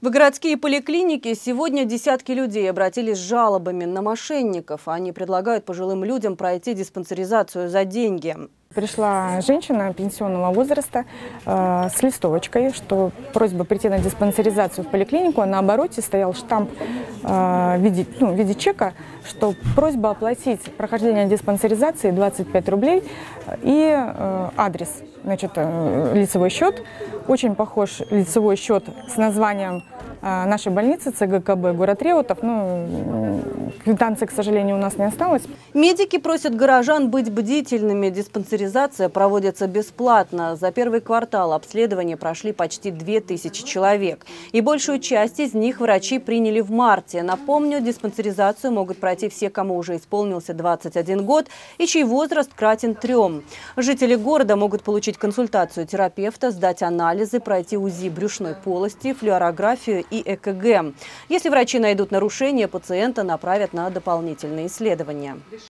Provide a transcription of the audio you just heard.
В городские поликлиники сегодня десятки людей обратились с жалобами на мошенников. Они предлагают пожилым людям пройти диспансеризацию за деньги. Пришла женщина пенсионного возраста э, с листовочкой, что просьба прийти на диспансеризацию в поликлинику, а на обороте стоял штамп э, в, виде, ну, в виде чека, что просьба оплатить прохождение диспансеризации 25 рублей и э, адрес, значит, э, лицевой счет. Очень похож лицевой счет с названием э, нашей больницы ЦГКБ город Реутов. Ну, квитанции, к сожалению, у нас не осталось. Медики просят горожан быть бдительными. Диспансеризация проводится бесплатно. За первый квартал обследования прошли почти 2000 человек. И большую часть из них врачи приняли в марте. Напомню, диспансеризацию могут пройти все, кому уже исполнился 21 год и чей возраст кратен трем. Жители города могут получить консультацию терапевта, сдать анализы, пройти УЗИ брюшной полости, флюорографию и ЭКГ. Если врачи найдут нарушения, пациента направят на дополнительные исследования.